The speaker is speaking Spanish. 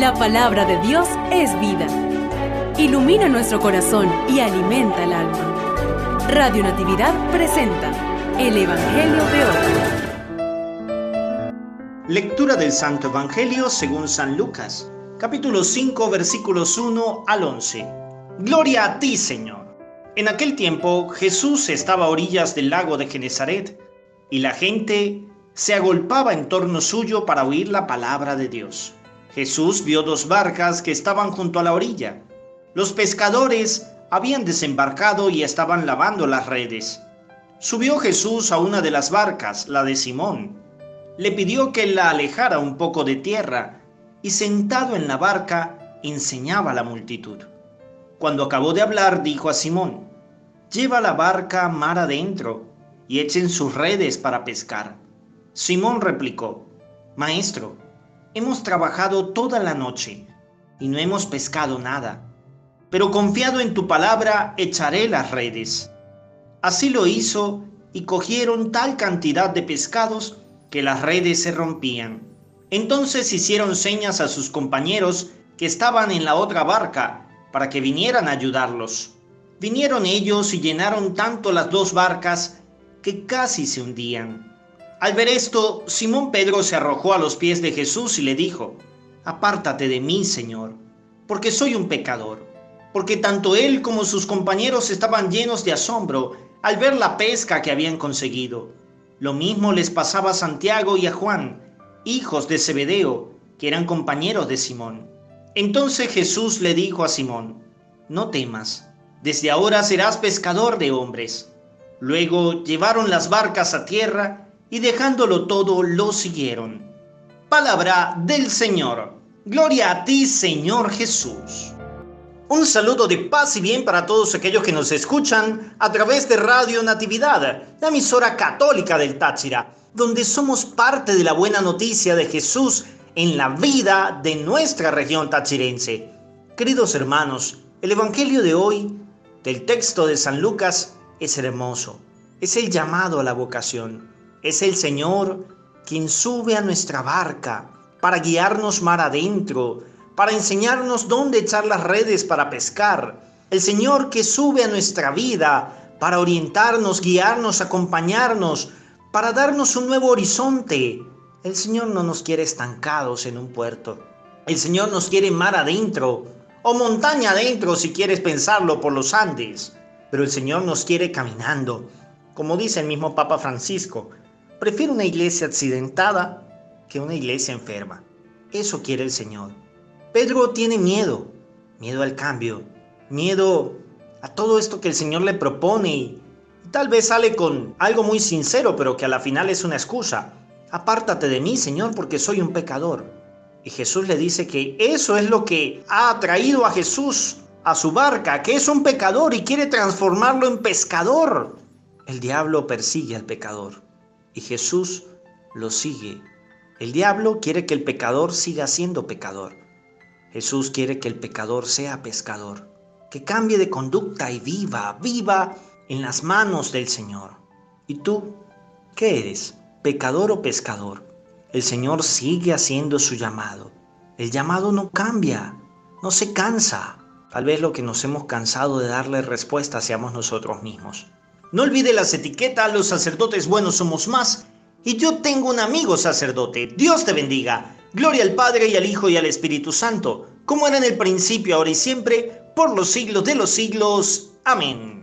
La palabra de Dios es vida. Ilumina nuestro corazón y alimenta el alma. Radio Natividad presenta el Evangelio de hoy. Lectura del Santo Evangelio según San Lucas, capítulo 5, versículos 1 al 11. Gloria a ti, Señor. En aquel tiempo Jesús estaba a orillas del lago de Genezaret y la gente se agolpaba en torno suyo para oír la palabra de Dios. Jesús vio dos barcas que estaban junto a la orilla. Los pescadores habían desembarcado y estaban lavando las redes. Subió Jesús a una de las barcas, la de Simón. Le pidió que la alejara un poco de tierra y sentado en la barca enseñaba a la multitud. Cuando acabó de hablar, dijo a Simón, Lleva la barca mar adentro y echen sus redes para pescar. Simón replicó, Maestro, hemos trabajado toda la noche y no hemos pescado nada, pero confiado en tu palabra echaré las redes. Así lo hizo y cogieron tal cantidad de pescados que las redes se rompían. Entonces hicieron señas a sus compañeros que estaban en la otra barca para que vinieran a ayudarlos. Vinieron ellos y llenaron tanto las dos barcas que casi se hundían. Al ver esto, Simón Pedro se arrojó a los pies de Jesús y le dijo, Apártate de mí, Señor, porque soy un pecador. Porque tanto él como sus compañeros estaban llenos de asombro al ver la pesca que habían conseguido. Lo mismo les pasaba a Santiago y a Juan, hijos de Zebedeo, que eran compañeros de Simón. Entonces Jesús le dijo a Simón, No temas, desde ahora serás pescador de hombres. Luego llevaron las barcas a tierra y dejándolo todo lo siguieron. Palabra del Señor. Gloria a ti, Señor Jesús. Un saludo de paz y bien para todos aquellos que nos escuchan a través de Radio Natividad, la emisora católica del Táchira, donde somos parte de la buena noticia de Jesús en la vida de nuestra región tachirense. Queridos hermanos, el Evangelio de hoy, del texto de San Lucas, es hermoso. Es el llamado a la vocación. Es el Señor quien sube a nuestra barca para guiarnos mar adentro, para enseñarnos dónde echar las redes para pescar. El Señor que sube a nuestra vida para orientarnos, guiarnos, acompañarnos, para darnos un nuevo horizonte. El Señor no nos quiere estancados en un puerto. El Señor nos quiere mar adentro o montaña adentro si quieres pensarlo por los Andes. Pero el Señor nos quiere caminando. Como dice el mismo Papa Francisco, prefiero una iglesia accidentada que una iglesia enferma. Eso quiere el Señor. Pedro tiene miedo, miedo al cambio, miedo a todo esto que el Señor le propone y, tal vez sale con algo muy sincero, pero que a la final es una excusa. Apártate de mí, Señor, porque soy un pecador. Y Jesús le dice que eso es lo que ha atraído a Jesús a su barca, que es un pecador y quiere transformarlo en pescador. El diablo persigue al pecador y Jesús lo sigue. El diablo quiere que el pecador siga siendo pecador. Jesús quiere que el pecador sea pescador, que cambie de conducta y viva, viva en las manos del Señor. ¿Y tú qué eres? ¿Pecador o pescador? El Señor sigue haciendo su llamado. El llamado no cambia, no se cansa. Tal vez lo que nos hemos cansado de darle respuesta seamos nosotros mismos. No olvide las etiquetas, los sacerdotes buenos somos más. Y yo tengo un amigo sacerdote. Dios te bendiga. Gloria al Padre y al Hijo y al Espíritu Santo, como era en el principio, ahora y siempre, por los siglos de los siglos. Amén.